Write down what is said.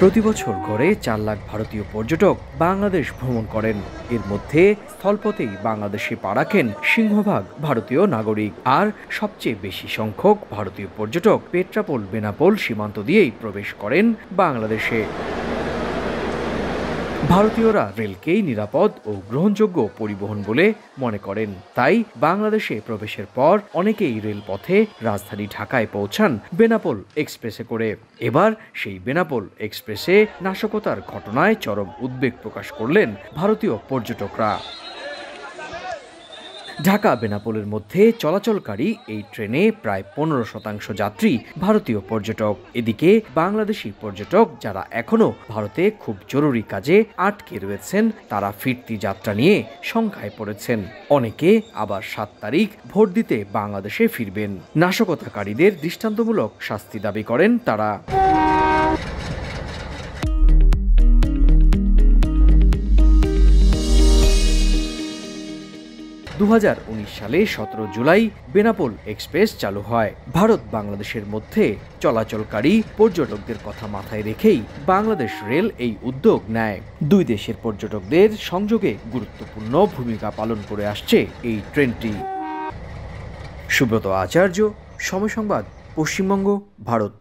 প্রতি বছর গড়ে চার লাখ ভারতীয় পর্যটক বাংলাদেশ ভ্রমণ করেন। এর মধ্যে স্থলপথেই বাংলাদেশে পা রাখেন সিংহভাগ ভারতীয় নাগরিক। আর সবচেয়ে বেশি সংখ্যক ভারতীয় পর্যটক পেট্রাপোল, বেনাপোল সীমান্ত দিয়েই প্রবেশ করেন বাংলাদেশে। ভারতীয়রা রেলকেই নিরাপদ ও গ্রহণযোগ্য পরিবহন বলে মনে করেন। তাই বাংলাদেশে প্রবেশের পর অনেকেই রেলপথে রাজধানী ঢাকায় পৌঁছান বেনাপোল এক্সপ্রেসে করে। এবার সেই বেনাপোল এক্সপ্রেসে নাশকতার ঘটনায় চরম উদ্বেগ প্রকাশ করলেন ভারতীয় পর্যটকরা। ঢাকা বেনাপোলের মধ্যে চলাচলকারী এই ট্রেনে প্রায় পনেরো শতাংশ যাত্রী ভারতীয় পর্যটক। এদিকে বাংলাদেশি পর্যটক যারা এখনও ভারতে খুব জরুরি কাজে আটকে রয়েছেন, তারা ফিরতি যাত্রা নিয়ে সংখ্যায় পড়েছেন। অনেকে আবার সাত তারিখ ভোট দিতে বাংলাদেশে ফিরবেন। নাশকতাকারীদের দৃষ্টান্তমূলক শাস্তি দাবি করেন তারা। দু হাজার উনিশ সালে সতেরো জুলাই বেনাপোল এক্সপ্রেস চালু হয়। ভারত বাংলাদেশের মধ্যে চলাচলকারী পর্যটকদের কথা মাথায় রেখেই বাংলাদেশ রেল এই উদ্যোগ নেয়। দুই দেশের পর্যটকদের সংযোগে গুরুত্বপূর্ণ ভূমিকা পালন করে আসছে এই ট্রেনটি। সুব্রত আচার্য, সময় সংবাদ, পশ্চিমবঙ্গ, ভারত।